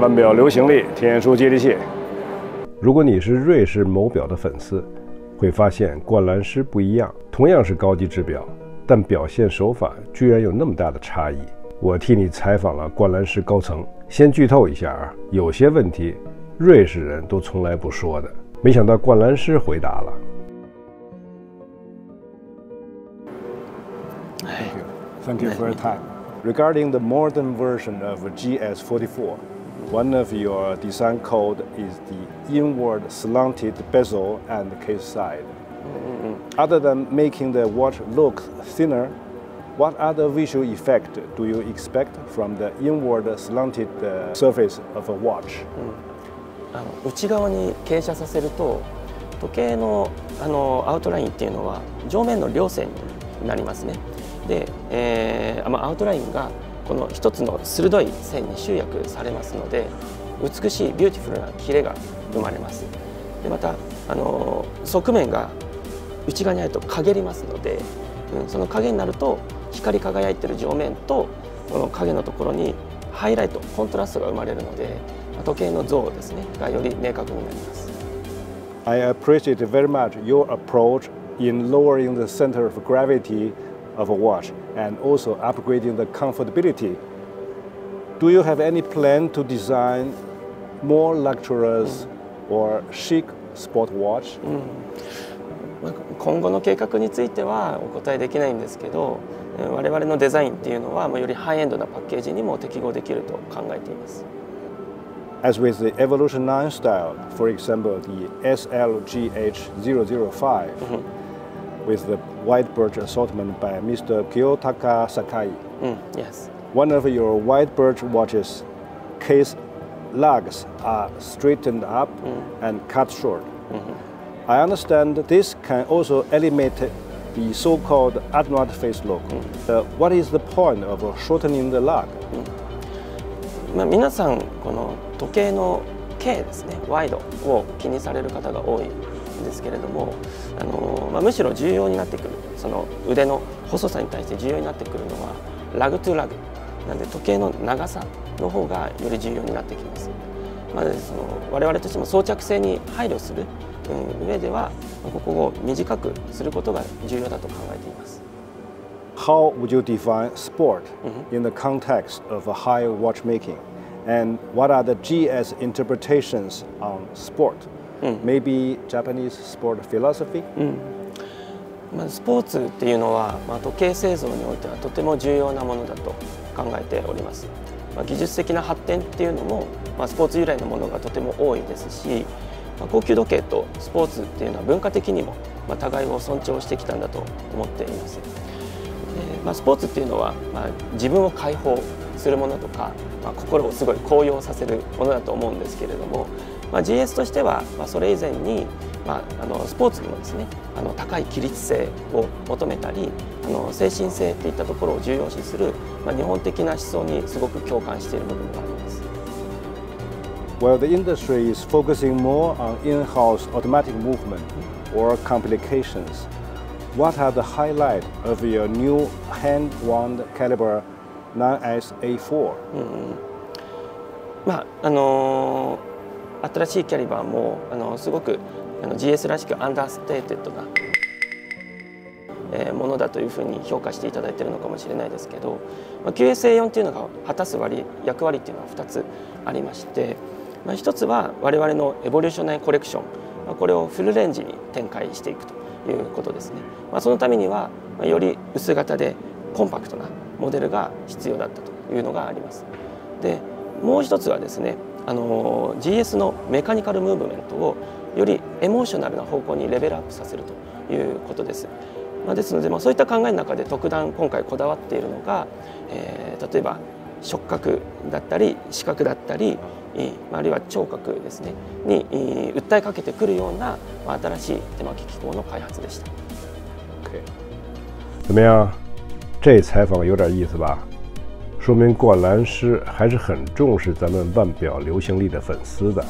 腕表流行力，天书接地气。如果你是瑞士某表的粉丝，会发现灌篮师不一样，同样是高级制表，但表现手法居然有那么大的差异。我替你采访了灌篮师高层，先剧透一下啊，有些问题瑞士人都从来不说的，没想到灌篮师回答了。Thank you. Thank you for your time. Regarding the modern version of GS44, one of your design code is the inward slanted bezel and case side. Other than making the watch look thinner, what other visual effect do you expect from the inward slanted uh, surface of a watch? あの内側に傾斜させると時計のあのアウトラインっていうのは上面の両線になりますねで、えーまあ、アウトラインが この一つの鋭い線に集約されますので美しいビューティフルな切れが生まれます。でまたあの側面が内側にあると陰りますので、うん、その影になると光り輝いてる上面とこの影のところにハイライトコントラストが生まれるので時計の像ですねがより明確になります。I appreciate very much your approach in lowering the center of gravity of a watch and also upgrading the comfortability. Do you have any plan to design more luxurious or chic sport watch? まあ今後の計画についてはお答えできないんですけどえー我々のデザインっていうのはまあよりハイエンドなパッケージにも適合できると考えています As with the Evolution 9 style, for example, the SLGH005 with the white birch assortment by Mr. Kiyotaka Sakai. うん Yes One of your white birch watches case lugs are straightened up and cut short. I understand this can also eliminate the so-called Admiral face look. Uh, what is the point of shortening the lug? まあ、皆さんこの時計の径ですねワイドを気にされる方が多い んですけれどもあの、まあ、むしろ重要になってくるその腕の細さに対して重要になってくるのはラグトゥラグなんで時計の長さの方がより重要になってきます。まあ、その我々としても装着性に配慮する、うん、上ではここを短くすることが重要だと考えています。How would you define sport in the context of a high watchmaking? And what are the GS interpretations on sport? Maybe Japanese sport philosophy? まあ、スポーツっていうのは、まあ、時計製造においてはとても重要なものだと考えております、まあ、技術的な発展っていうのも、まあ、スポーツ由来のものがとても多いですし、まあ、高級時計とスポーツっていうのは文化的にも、まあ、互いを尊重してきたんだと思っています。で、まあ、スポーツっていうのは、まあ、自分を解放するものとか、まあ、心をすごい高揚させるものだと思うんですけれども、まあ、GS としては、まあ、それ以前に、まあ、あのスポーツにもですねあの高い規律性を求めたりあの精神性っていったところを重要視する、まあ、日本的な思想にすごく共感している部分があります。Well, the industry is focusing more on in-house automatic movement or complications. What are the highlight of your new hand-wound caliber 9SA4? まああの新しいキャリバーもあのすごくあの GS らしくアンダーステーテッドな、えーものだというふうに評価していただいているのかもしれないですけど、まあ、QSA4 っていうのが果たす割役割っていうのは2つありまして、まあ、1つは我々のエボリューショナルコレクション、まあ、これをフルレンジに展開していくということですね、まあ、そのためにはより薄型でコンパクトなモデルが必要だったというのがあります。でもう一つはですねあの GS のメカニカルムーブメントをよりエモーショナルな方向にレベルアップさせるということです。まあ、ですので、まあ、そういった考えの中で特段今回こだわっているのが、えー例えば触覚だったり視覚だったり、あるいは聴覚ですねに、訴えかけてくるような、新しい手巻き機構の開発でした。Okay. 怎么样？这采访有点意思吧？说明灌篮诗还是很重视咱们腕表流行力的粉丝的。